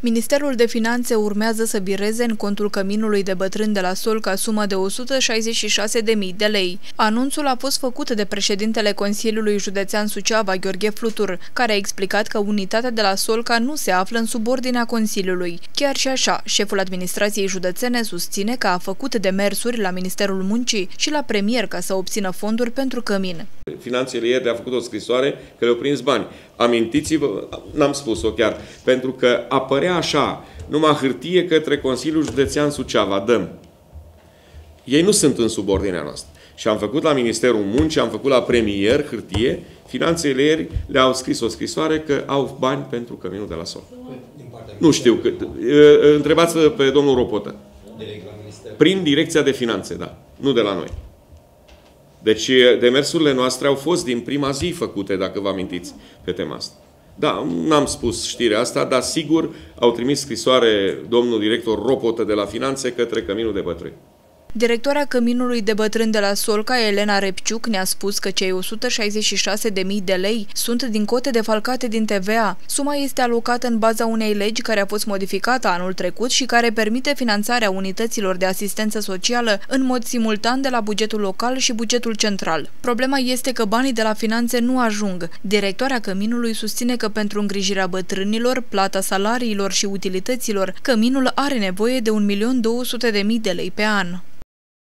Ministerul de Finanțe urmează să bireze în contul căminului de bătrân de la Solca sumă de 166.000 de lei. Anunțul a fost făcut de președintele Consiliului Județean Suceava, Gheorghe Flutur, care a explicat că unitatea de la Solca nu se află în subordinea Consiliului. Chiar și așa, șeful administrației județene susține că a făcut demersuri la Ministerul Muncii și la premier ca să obțină fonduri pentru cămin. Finanțele ieri a făcut o scrisoare că le-au prins bani. Amintiți-vă, n-am spus-o chiar, pentru că apărea așa, numai hârtie către Consiliul Județean Suceava, dăm. Ei nu sunt în subordinea noastră. Și am făcut la Ministerul Muncii, am făcut la premier hârtie, finanțele ieri le-au scris o scrisoare că au bani pentru căminul de la sol. Nu știu cât. Întrebați pe domnul Ropotă. Prin direcția de finanțe, da. Nu de la noi. Deci demersurile noastre au fost din prima zi făcute, dacă vă amintiți, pe tema asta. Da, n-am spus știrea asta, dar sigur au trimis scrisoare domnul director Ropotă de la Finanțe către Căminul de Bătrâni. Directoarea Căminului de Bătrân de la Solca, Elena Repciuc, ne-a spus că cei 166.000 de lei sunt din cote defalcate din TVA. Suma este alocată în baza unei legi care a fost modificată anul trecut și care permite finanțarea unităților de asistență socială în mod simultan de la bugetul local și bugetul central. Problema este că banii de la finanțe nu ajung. Directoarea Căminului susține că pentru îngrijirea bătrânilor, plata salariilor și utilităților, Căminul are nevoie de 1.200.000 de lei pe an.